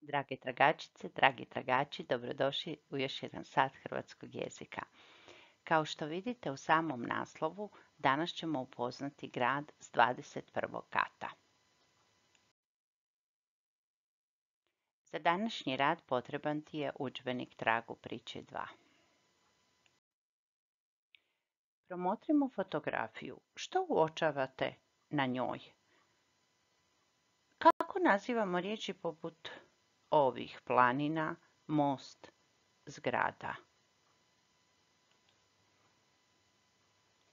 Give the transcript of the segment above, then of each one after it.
Drage tragačice, dragi tragači, dobrodošli u još jedan sat hrvatskog jezika. Kao što vidite u samom naslovu, danas ćemo upoznati grad s 21. kata. Za današnji rad potreban ti je udžbenik Tragu priče 2. Promotrimo fotografiju. Što uočavate na njoj? Kako nazivamo riječi poput ovih planina, most, zgrada?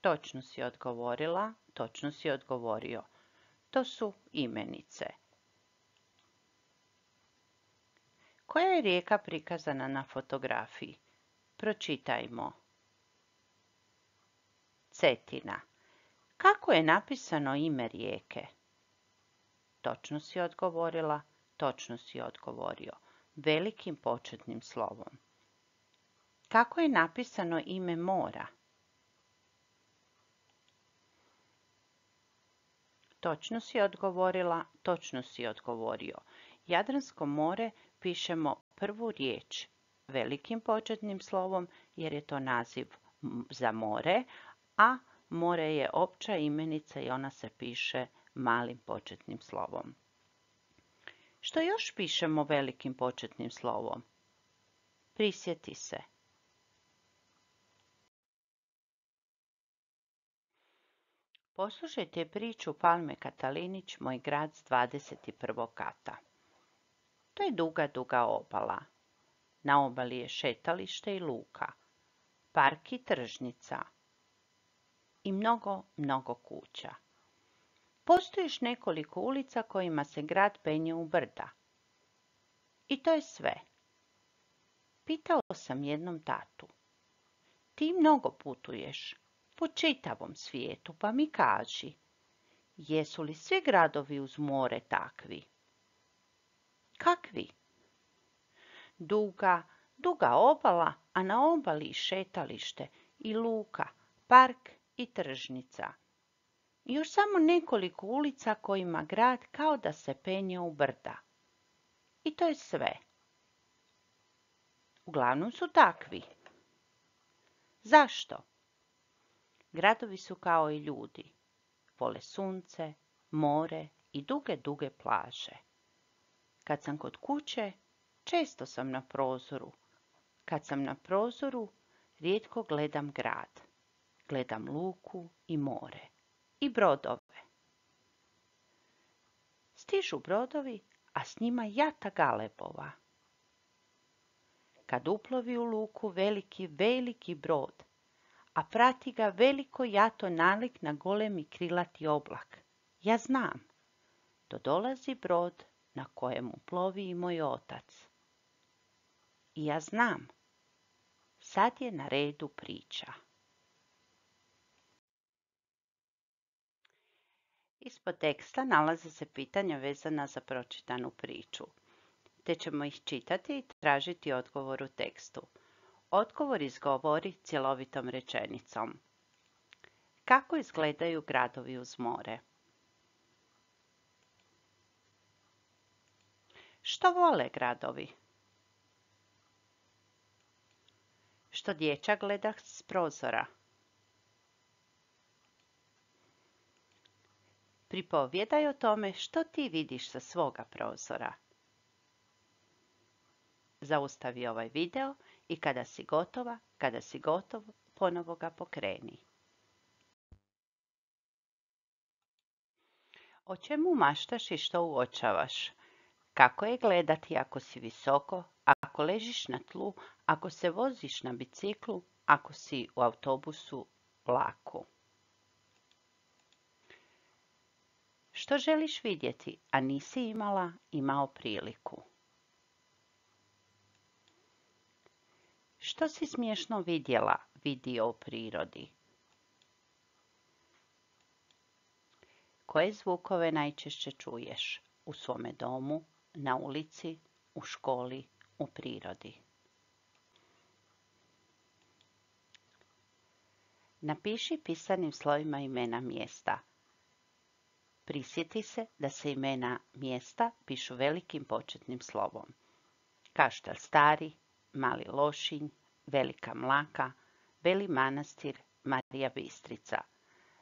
Točno si odgovorila, točno si odgovorio. To su imenice. Koja je rijeka prikazana na fotografiji? Pročitajmo. Cetina. Kako je napisano ime rijeke? Točno si odgovorila, točno si odgovorio. Velikim početnim slovom. Kako je napisano ime mora? Točno si odgovorila, točno si odgovorio. Jadransko more pišemo prvu riječ velikim početnim slovom jer je to naziv za more, a more je opća imenica i ona se piše malim početnim slovom. Što još pišemo velikim početnim slovom? Prisjeti se. Poslušajte priču Palme Katalinić, Moj grad s 21. kata. To je duga, duga obala. Na obali je šetalište i luka, park i tržnica i mnogo, mnogo kuća. Postoji još nekoliko ulica kojima se grad penje u brda. I to je sve. Pitao sam jednom tatu. Ti mnogo putuješ po čitavom svijetu, pa mi kaži, jesu li svi gradovi uz more takvi? Kakvi? Duga, duga obala, a na obali šetalište i luka, park i tržnica. Još samo nekoliko ulica kojima grad kao da se penje u brda. I to je sve. Uglavnom su takvi. Zašto? Gradovi su kao i ljudi. Vole sunce, more i duge, duge plaže. Kad sam kod kuće, često sam na prozoru. Kad sam na prozoru, rijetko gledam grad. Gledam luku i more. I brodove. Stižu brodovi, a s njima jata galebova. Kad uplovi u luku veliki, veliki brod, a prati ga veliko jato nalik na golemi krilati oblak. Ja znam, to dolazi brod na kojemu plovi i moj otac. I ja znam, sad je na redu priča. Ispod teksta nalaze se pitanja vezana za pročitanu priču, te ćemo ih čitati i tražiti odgovor u tekstu. Odgovor izgovori cjelovitom rečenicom. Kako izgledaju gradovi uz more? Što vole gradovi? Što dječak gleda s prozora? Pripovjedaj o tome što ti vidiš sa svoga prozora. Zaustavi ovaj video i kada si gotova, kada si gotov, ponovo ga pokreni. O čemu maštaš i što uočavaš? Kako je gledati ako si visoko, ako ležiš na tlu, ako se voziš na biciklu, ako si u autobusu, vlaku? Što želiš vidjeti, a nisi imala, imao priliku? Što si smiješno vidjela, vidio u prirodi? Koje zvukove najčešće čuješ u svome domu, na ulici, u školi, u prirodi? Napiši pisanim slovima imena mjesta. Prisjeti se da se imena mjesta pišu velikim početnim slovom. Kaštel Stari, Mali Lošinj, Velika Mlaka, Beli Manastir, Marija Bistrica.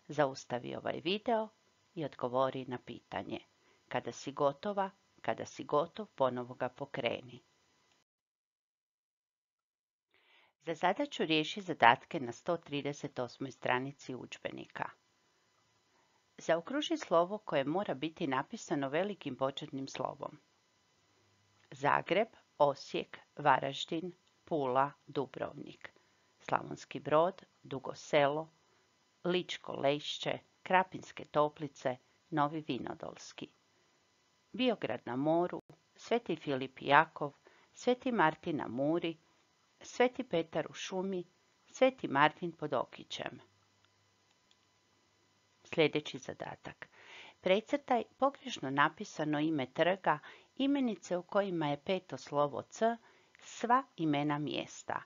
Zaustavi ovaj video i odgovori na pitanje. Kada si gotova, kada si gotov, ponovo ga pokreni. Za zadaću riješi zadatke na 138. stranici udžbenika. Zaokruži slovo koje mora biti napisano velikim početnim slovom. Zagreb, Osijek, Varaždin, Pula, Dubrovnik, Slavonski brod, Dugo selo, Ličko lešće, Krapinske toplice, Novi Vinodolski. Biograd na moru, Sveti Filip Jakov, Sveti Martin na Muri, Sveti Petar u šumi, Sveti Martin pod Okićem. Sljedeći zadatak. Precrtaj pogrešno napisano ime trga, imenice u kojima je peto slovo C, sva imena mjesta.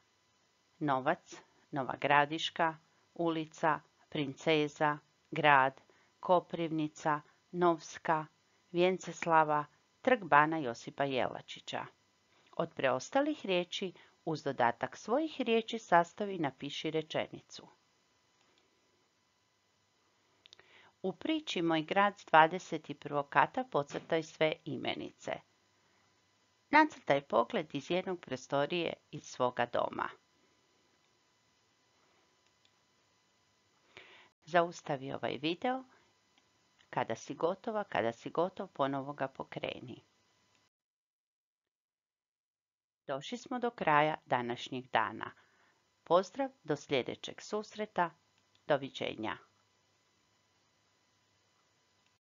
Novac, Nova Gradiška, ulica, Princeza, grad, Koprivnica, Novska, Vjenceslava, trg bana Josipa Jelačića. Od preostalih riječi uz dodatak svojih riječi sastavi napiši rečenicu. U priči Moj grad s 21. kata pocrtaj sve imenice. Nacrtaj pogled iz jednog prostorije iz svoga doma. Zaustavi ovaj video. Kada si gotova, kada si gotov, ponovo ga pokreni. Došli smo do kraja današnjeg dana. Pozdrav do sljedećeg susreta. Doviđenja.